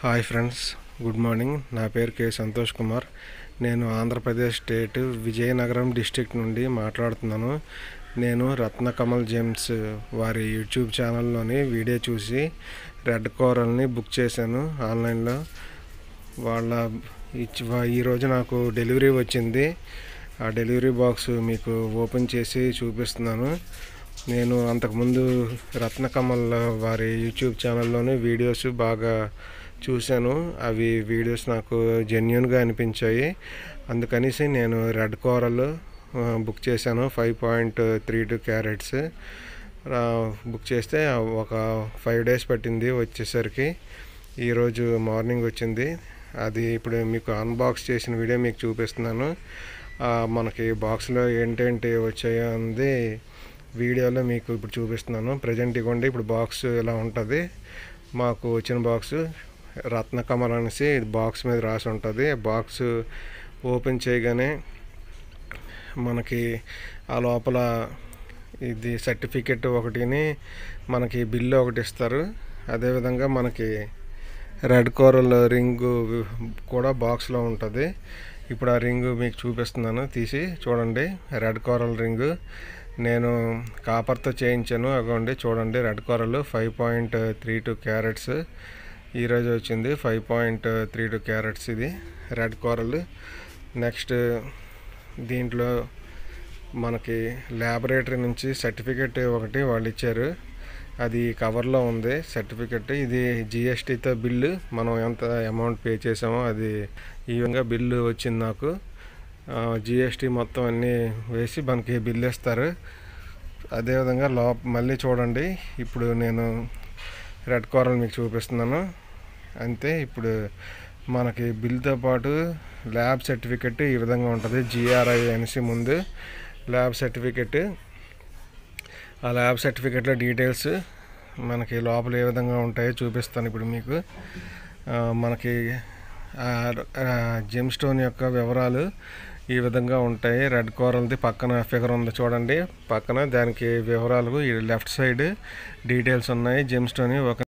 Hi friends good morning. నా పేరు K Santosh Kumar. నేను ఆంధ్రప్రదేశ్ స్టేట్ విజయనగరం డిస్టిక్ నుండి మాట్లాడుతున్నాను. నేను రత్నకమల్ జేమ్స్ వారి యూట్యూబ్ ఛానల్లోని వీడియో చూసి రెడ్ కోరల్ని బుక్ చేశాను ఆన్లైన్లో. వాళ్ళ ఇచ్చి ఈరోజు నాకు డెలివరీ వచ్చింది. ఆ డెలివరీ బాక్స్ మీకు ఓపెన్ చేసి చూపిస్తున్నాను. నేను అంతకుముందు రత్నకమల్ వారి యూట్యూబ్ ఛానల్లోని వీడియోస్ బాగా చూశాను. అవి వీడియోస్ నాకు జెన్యున్గా అనిపించాయి. అందుకనేసి నేను రెడ్ కోరల్ బుక్ చేశాను. Five point three two carats. Book చేస్తే ఒక ఫైవ్ డేస్ పట్టింది వచ్చేసరికి. ఈరోజు మార్నింగ్ వచ్చింది. అది ఇప్పుడు మీకు అన్బాక్స్ చేసిన వీడియో మీకు చూపిస్తున్నాను. మనకి బాక్స్లో ఏంటేంటి వచ్చాయో అన్నది వీడియోలో మీకు ఇప్పుడు చూపిస్తున్నాను. ప్రజెంట్ ఇవ్వండి. ఇప్పుడు బాక్స్ ఇలా ఉంటుంది? మాకు వచ్చిన బాక్స్ రత్నకమల్ అనేసి బాక్స్ మీద రాసి ఉంటుంది. బాక్స్ ఓపెన్ చేయగానే మనకి ఆ లోపల ఇది సర్టిఫికెట్ ఒకటిని మనకి బిల్లు ఒకటి ఇస్తారు. అదేవిధంగా మనకి రెడ్ కోరల్ రింగు కూడా బాక్స్లో ఉంటుంది. ఇప్పుడు ఆ రింగు మీకు చూపిస్తున్నాను. తీసి చూడండి. Red coral ring. నేను కాపర్తో చేయించాను. అగోండి చూడండి. Red coral five point three two carats. ఈరోజు వచ్చింది five point three two carats ఇది. రెడ్ కోరల్ నెక్స్ట్ దీంట్లో మనకి ల్యాబొరేటరీ నుంచి సర్టిఫికెట్ ఒకటి వాళ్ళు ఇచ్చారు. అది కవర్లో ఉంది. సర్టిఫికెట్ ఇది జిఎస్టీతో బిల్లు మనం ఎంత అమౌంట్ పే చేసామో అది ఈ విధంగా బిల్లు వచ్చింది నాకు. జిఎస్టీ మొత్తం అన్నీ వేసి మనకి బిల్లు ఇస్తారు. అదేవిధంగా లోప మళ్ళీ చూడండి. ఇప్పుడు నేను రెడ్ కోరల్ మీకు చూపిస్తున్నాను. అంతే ఇప్పుడు మనకి బిల్తో పాటు ల్యాబ్ సర్టిఫికెట్ ఈ విధంగా ఉంటుంది. జిఆర్ఐఎన్సి ముందు ల్యాబ్ సర్టిఫికెట్. ఆ ల్యాబ్ సర్టిఫికెట్లో డీటెయిల్స్ మనకి లోపల ఏ విధంగా ఉంటాయో చూపిస్తాను ఇప్పుడు మీకు. మనకి జెమ్ స్టోన్ యొక్క వివరాలు ఈ విధంగా ఉంటాయి. రెడ్ కోరల్ది పక్కన ఫిగర్ ఉంది చూడండి. పక్కన దానికి వివరాలు ఈ లెఫ్ట్ సైడ్ డీటెయిల్స్ ఉన్నాయి. జెమ్ స్టోన్ ఒక